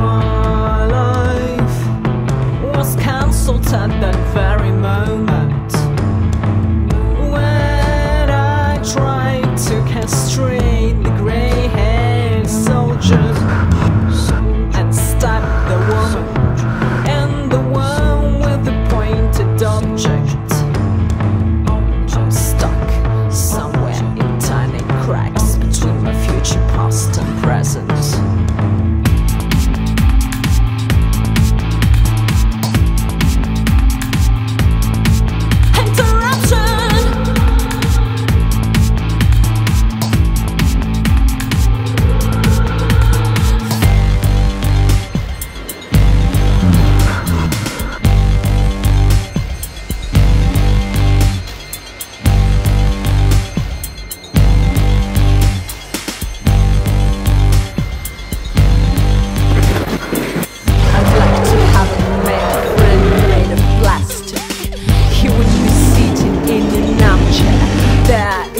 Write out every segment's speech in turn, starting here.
my life was cancelled at that very moment when I tried to castrate the grey haired soldiers and stab the woman and the one with the pointed object. Stuck somewhere in tiny cracks between my future past and present.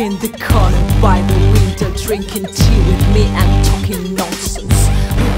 in the corner by the window drinking tea with me and talking nonsense.